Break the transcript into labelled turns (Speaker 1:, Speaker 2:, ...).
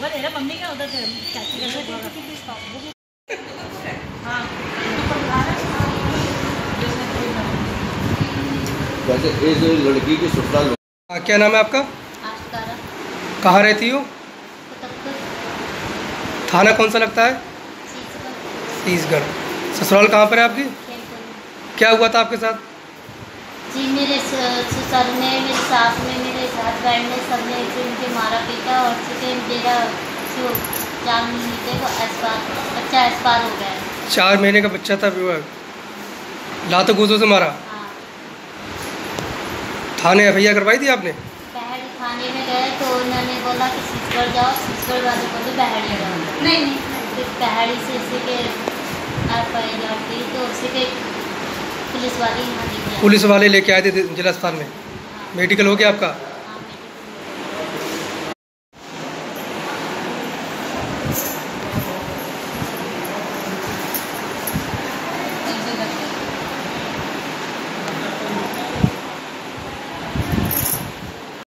Speaker 1: उधर से चाची का घर होगा।
Speaker 2: वैसे इस लड़की की ससुराल
Speaker 3: हाँ, क्या नाम है आपका? कहाँ रहती हो? थाना कौन सा लगता है?
Speaker 4: सीसगढ़
Speaker 3: तीसगढ़ ससुराल कहाँ पर है आपकी? क्या हुआ था आपके साथ?
Speaker 4: जी मेरे स- ससुर ने मेरी सास ने मेरे हस्बैंड ने सबने ऐसे मुझे मारा पीटा और चुके मेरा जो चार महीने एक्सपायर बच्चा एक्सपायर हो गया
Speaker 3: चार महीने का बच्चा था वो लातों गूजों से मारा?
Speaker 4: हाँ।
Speaker 3: थाने एफ़ करवाई थी आपने?
Speaker 4: थाने में गए तो उन्होंने बोला कि जाओ वाले बोले जाओ। नहीं नहीं। फिर पहाड़ी से इसी के एफ़ आई आर की तो उसी के पुलिस वाले यहाँ लेके आए।
Speaker 3: पुलिस वाले लेके आए थे जिला अस्पताल में?
Speaker 4: हाँ।
Speaker 3: मेडिकल हो गया आपका?